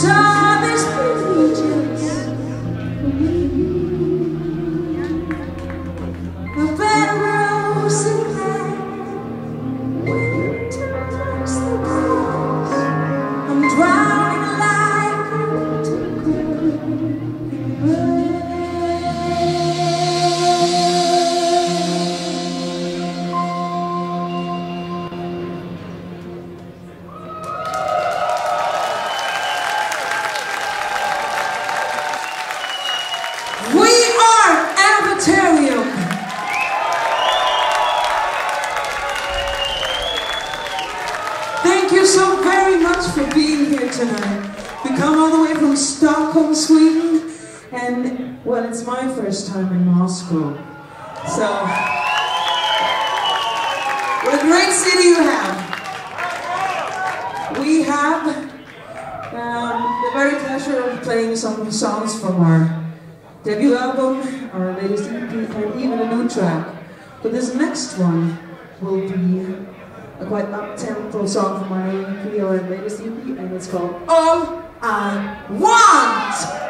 saw thank you so very much for being here tonight. We come all the way from Stockholm, Sweden, and well, it's my first time in Moscow. So, what a great city you have. We have um, the very pleasure of playing some songs from our debut album, our latest EP, and even a new track. But this next one will be a quite up-tempo song from my own PLN latest EP, and it's called All I Want!